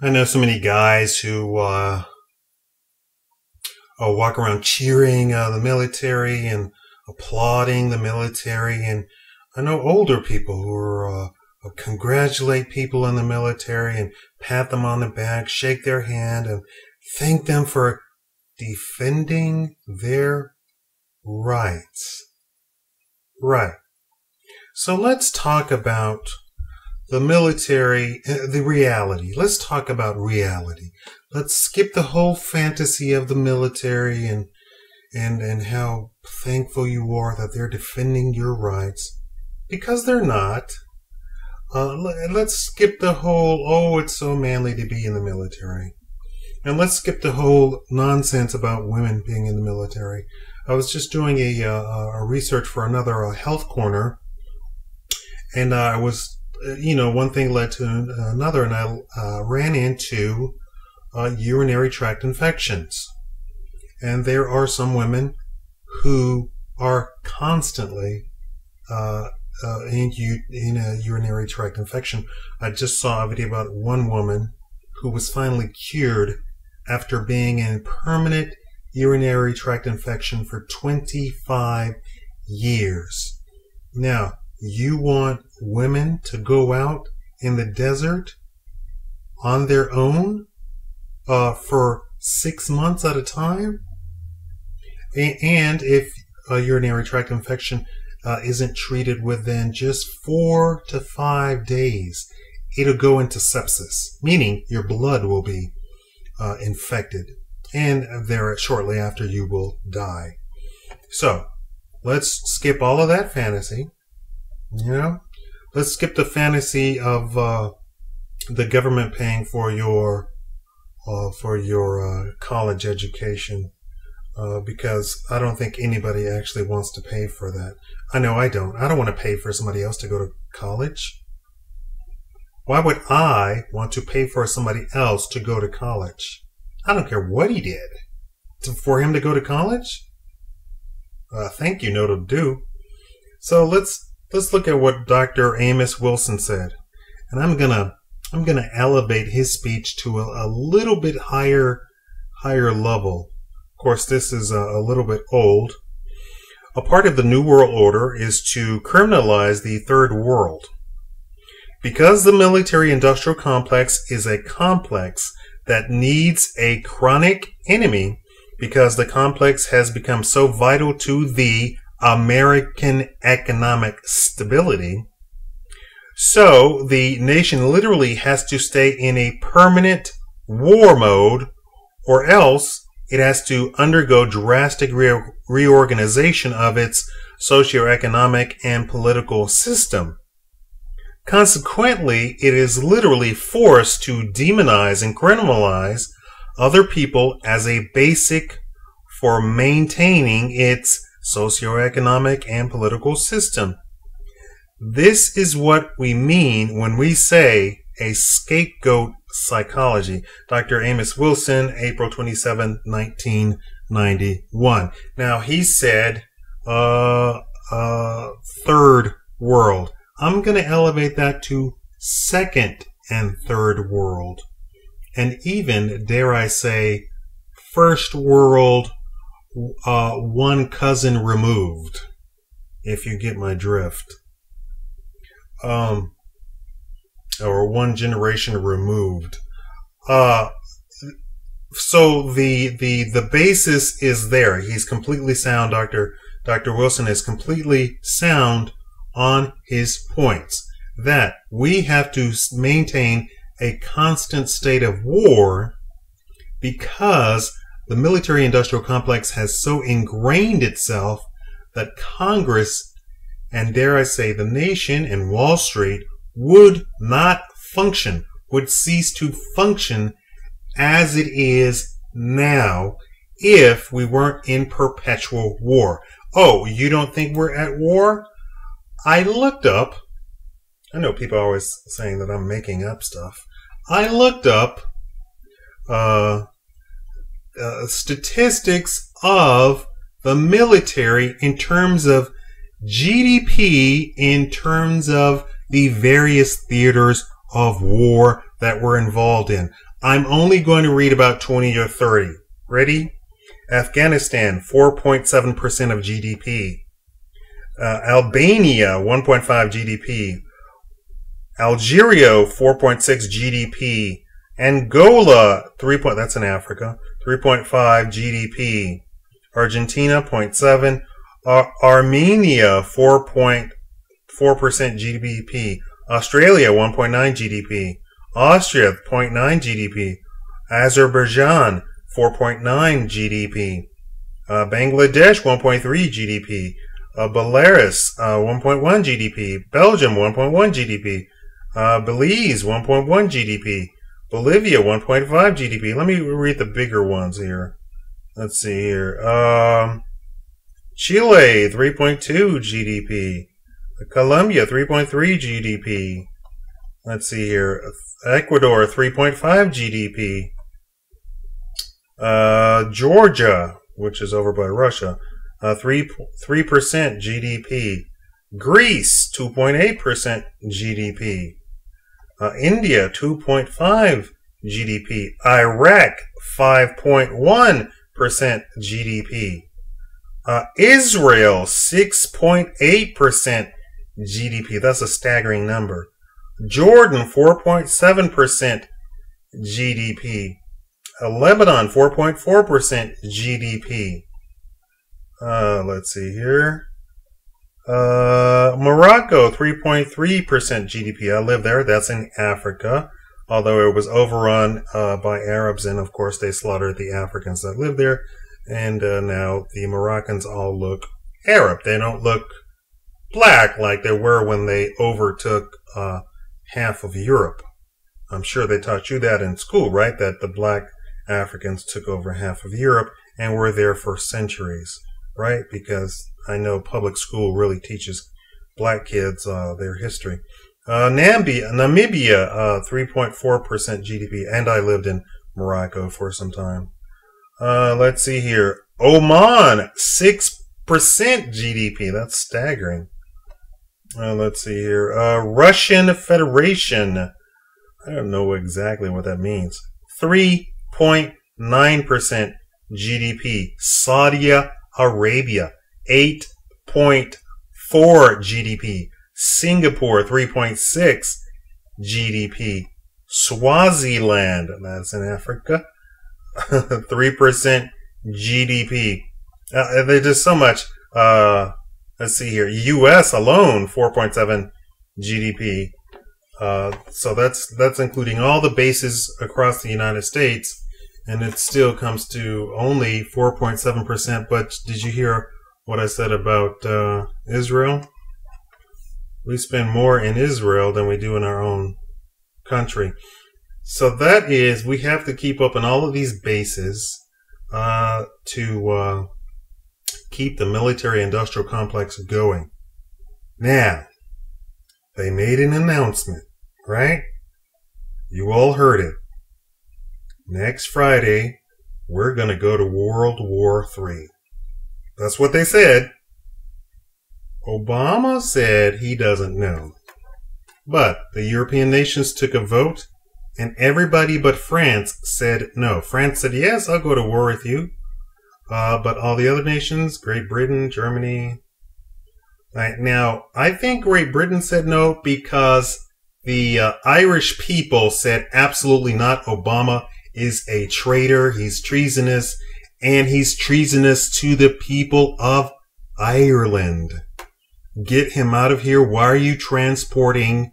I know so many guys who uh, uh, walk around cheering uh, the military and applauding the military, and I know older people who are uh, congratulate people in the military and pat them on the back, shake their hand, and thank them for defending their rights. Right. So let's talk about the military, uh, the reality. Let's talk about reality. Let's skip the whole fantasy of the military and and and how thankful you are that they're defending your rights because they're not. Uh, let's skip the whole oh it's so manly to be in the military, and let's skip the whole nonsense about women being in the military. I was just doing a, uh, a research for another uh, health corner, and uh, I was you know, one thing led to another, and I uh, ran into uh, urinary tract infections. And there are some women who are constantly uh, uh, in, in a urinary tract infection. I just saw a video about one woman who was finally cured after being in permanent urinary tract infection for 25 years. Now, you want women to go out in the desert on their own uh, for six months at a time? And if a urinary tract infection uh, isn't treated within just four to five days, it'll go into sepsis, meaning your blood will be uh, infected. And there shortly after you will die. So let's skip all of that fantasy you know, let's skip the fantasy of uh, the government paying for your uh, for your uh, college education uh, because I don't think anybody actually wants to pay for that. I know I don't. I don't want to pay for somebody else to go to college. Why would I want to pay for somebody else to go to college? I don't care what he did to, for him to go to college. Uh, thank you, no to do. So let's let's look at what Dr. Amos Wilson said. And I'm gonna I'm gonna elevate his speech to a, a little bit higher higher level. Of course, this is a, a little bit old. A part of the New World Order is to criminalize the Third World. Because the military industrial complex is a complex that needs a chronic enemy, because the complex has become so vital to the American economic stability. So the nation literally has to stay in a permanent war mode or else it has to undergo drastic re- reorganization of its socioeconomic and political system. Consequently, it is literally forced to demonize and criminalize other people as a basic for maintaining its socioeconomic, and political system. This is what we mean when we say a scapegoat psychology. Dr. Amos Wilson, April 27, 1991. Now, he said, uh, uh, third world. I'm going to elevate that to second and third world. And even, dare I say, first world uh, one cousin removed, if you get my drift. Um, or one generation removed. Uh, so the the the basis is there. He's completely sound. Doctor Doctor Wilson is completely sound on his points that we have to maintain a constant state of war because the military industrial complex has so ingrained itself that Congress, and dare I say the nation and Wall Street, would not function, would cease to function as it is now if we weren't in perpetual war. Oh, you don't think we're at war? I looked up. I know people are always saying that I'm making up stuff. I looked up uh, uh, statistics of the military in terms of GDP, in terms of the various theaters of war that we're involved in. I'm only going to read about 20 or 30. Ready? Afghanistan, 4.7% of GDP. Uh, Albania, 1.5 GDP. Algeria, 4.6 GDP. Angola, 3. Point, that's in Africa, 3.5 GDP. Argentina, 0.7. Ar- Armenia, 4.4% GDP. Australia, 1.9 GDP. Austria, 0.9 GDP. Azerbaijan, 4.9 GDP. Uh, Bangladesh, 1.3 GDP. Uh, Belarus, uh, 1.1 GDP. Belgium, 1.1 GDP. Uh, Belize, 1.1 GDP. Bolivia, 1.5 GDP. Let me read the bigger ones here. Let's see here. Um, Chile, 3.2 GDP. Colombia, 3.3 GDP. Let's see here. Ecuador, 3.5 GDP. Uh, Georgia, which is over by Russia, uh, 3, 3% GDP. Greece, 2.8% GDP. Uh, India, 2.5 GDP. Iraq, 5.1% GDP. Uh, Israel, 6.8% GDP. That's a staggering number. Jordan, 4.7% GDP. Uh, Lebanon, 4.4% GDP. Uh, let's see here. Uh, Morocco, 3.3% GDP. I live there. That's in Africa. Although it was overrun uh, by Arabs, and of course they slaughtered the Africans that lived there. And uh, now the Moroccans all look Arab. They don't look black like they were when they overtook uh, half of Europe. I'm sure they taught you that in school, right? That the black Africans took over half of Europe and were there for centuries, right? Because I know public school really teaches black kids uh, their history. Uh, Namibia, Namibia, uh, 3.4% GDP, and I lived in Morocco for some time. Uh, let's see here. Oman, 6% GDP. That's staggering. Uh, let's see here. Uh, Russian Federation. I don't know exactly what that means. 3.9% GDP. Saudi Arabia. 8.4 GDP. Singapore, 3.6 GDP. Swaziland, that's in Africa, 3% GDP. Uh, there's just so much. Uh, let's see here. U.S. alone, 4.7 GDP. Uh, so that's that's including all the bases across the United States, and it still comes to only 4.7 percent. But did you hear what I said about uh, Israel. We spend more in Israel than we do in our own country. So that is, we have to keep up in all of these bases uh, to uh, keep the military industrial complex going. Now, they made an announcement, right? You all heard it. Next Friday, we're going to go to World War III. That's what they said. Obama said he doesn't know. But the European nations took a vote, and everybody but France said no. France said, yes, I'll go to war with you. Uh, but all the other nations, Great Britain, Germany. Right, now, I think Great Britain said no because the uh, Irish people said absolutely not. Obama is a traitor. He's treasonous and he's treasonous to the people of Ireland. Get him out of here. Why are you transporting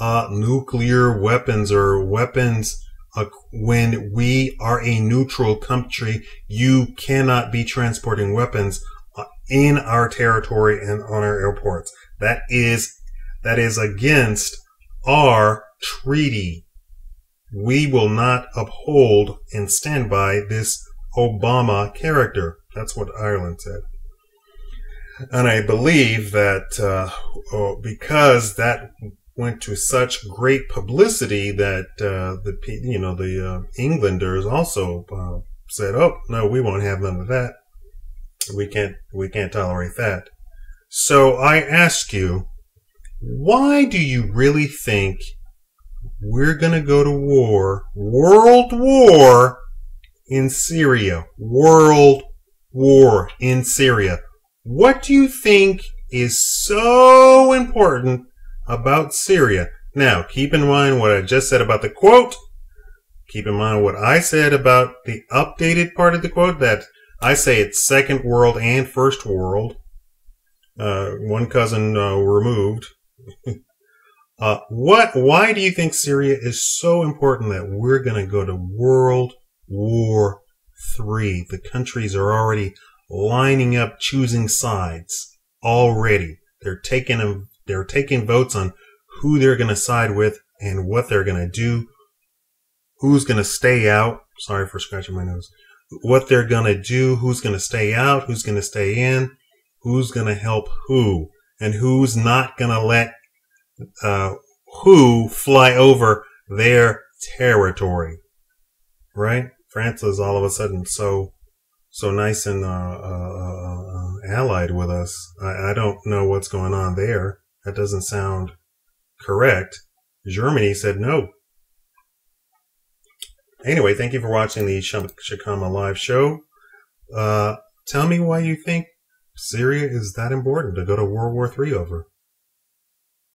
uh, nuclear weapons or weapons uh, when we are a neutral country? You cannot be transporting weapons uh, in our territory and on our airports. That is that is against our treaty. We will not uphold and stand by this Obama character. That's what Ireland said. And I believe that uh, oh, because that went to such great publicity that uh, the you know the uh, Englanders also uh, said, "Oh no, we won't have none of that. We can't we can't tolerate that." So I ask you, why do you really think we're going to go to war, world war in Syria. World war in Syria. What do you think is so important about Syria? Now, keep in mind what I just said about the quote. Keep in mind what I said about the updated part of the quote that I say it's second world and first world. Uh, one cousin uh, removed. uh, what? Why do you think Syria is so important that we're going to go to World War Three? The countries are already lining up, choosing sides already. They're taking they're taking votes on who they're going to side with and what they're going to do. Who's going to stay out? Sorry for scratching my nose. What they're going to do? Who's going to stay out? Who's going to stay in? who's going to help who and who's not going to let uh, who fly over their territory. Right? France is all of a sudden so so nice and uh, uh, uh, allied with us. I, I don't know what's going on there. That doesn't sound correct. Germany said no. Anyway, thank you for watching the Shakaama live show. Uh, tell me why you think Syria is that important to go to World War III over.